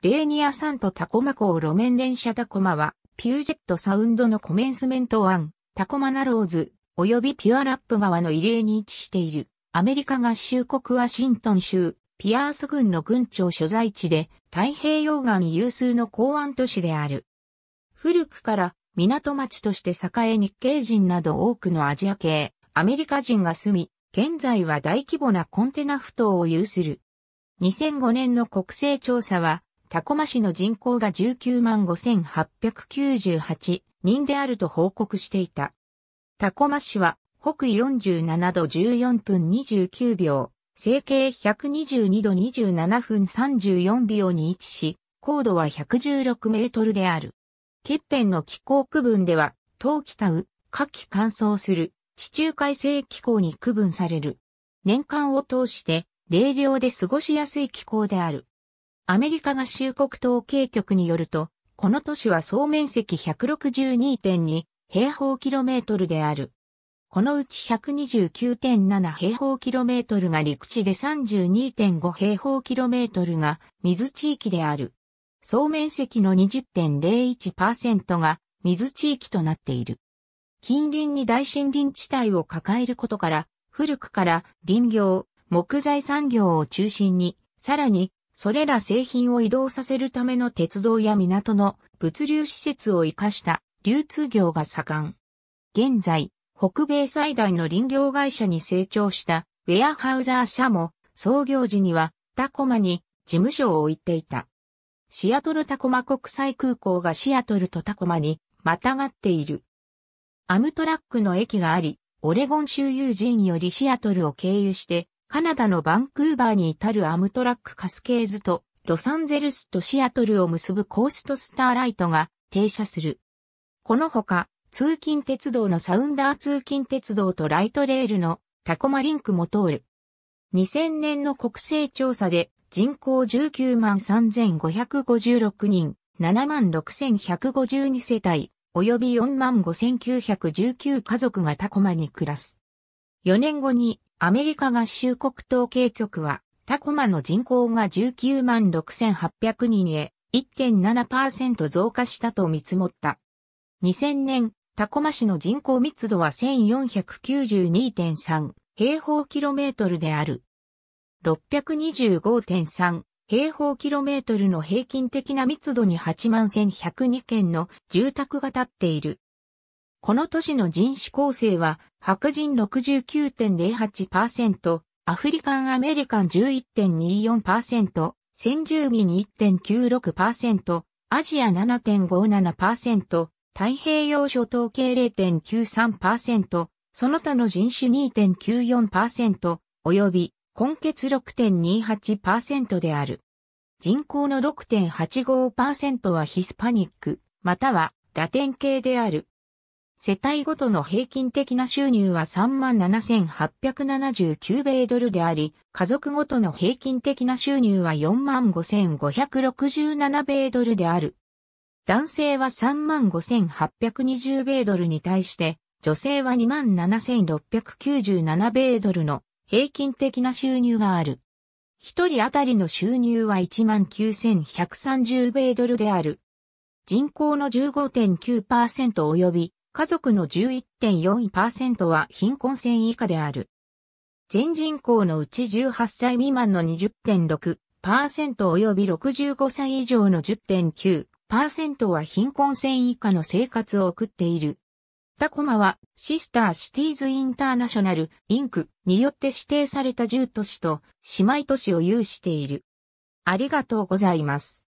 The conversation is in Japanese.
レーニアサンとタコマ港路面電車タコマは、ピュージェットサウンドのコメンスメント湾、タコマナローズ、及びピュアラップ川の入り江に位置している、アメリカ合衆国ワシントン州、ピアース郡の郡庁所在地で、太平洋岸有数の港湾都市である。古くから港町として栄え日系人など多くのアジア系、アメリカ人が住み、現在は大規模なコンテナ埠頭を有する。2005年の国勢調査は、タコマ市の人口が19万5898人であると報告していた。タコマ市は、北緯47度14分29秒、西経122度27分34秒に位置し、高度は116メートルである。欠片の気候区分では、冬季タウ、夏季乾燥する、地中海性気候に区分される。年間を通して、冷涼で過ごしやすい気候である。アメリカ合衆国統計局によると、この都市は総面積162.2平方キロメートルである。このうち129.7平方キロメートルが陸地で32.5平方キロメートルが水地域である。総面積の20.01%が水地域となっている。近隣に大森林地帯を抱えることから、古くから林業、木材産業を中心に、さらにそれら製品を移動させるための鉄道や港の物流施設を活かした流通業が盛ん。現在、北米最大の林業会社に成長したウェアハウザー社も創業時にはタコマに事務所を置いていた。シアトルタコマ国際空港がシアトルとタコマにまたがっている。アムトラックの駅があり、オレゴン州ユージーンよりシアトルを経由してカナダのバンクーバーに至るアムトラックカスケーズとロサンゼルスとシアトルを結ぶコーストスターライトが停車する。このほか、通勤鉄道のサウンダー通勤鉄道とライトレールのタコマリンクも通る。2000年の国勢調査で人口19万3556人、7万6152世帯、及び4万5919家族がタコマに暮らす。4年後にアメリカ合衆国統計局はタコマの人口が19万6800人へ1.7%増加したと見積もった。2000年、タコマ市の人口密度は1492.3平方キロメートルである。625.3平方キロメートルの平均的な密度に8万1102件の住宅が建っている。この都市の人種構成は白人69.08%、アフリカンアメリカン11.24%、先住民1.96%、アジア7.57%、太平洋諸島系0.93%、その他の人種2.94%、及び根血6.28%である。人口の6.85%はヒスパニック、またはラテン系である。世帯ごとの平均的な収入は37,879米ドルであり、家族ごとの平均的な収入は45,567米ドルである。男性は35,820米ドルに対して、女性は27,697米ドルの平均的な収入がある。一人当たりの収入は19,130米ドルである。人口の15.9%及び家族の11.4%は貧困線以下である。全人口のうち18歳未満の20.6%及び65歳以上の10.9%は貧困線以下の生活を送っている。タコマはシスターシティーズインターナショナルインクによって指定された10都市と姉妹都市を有している。ありがとうございます。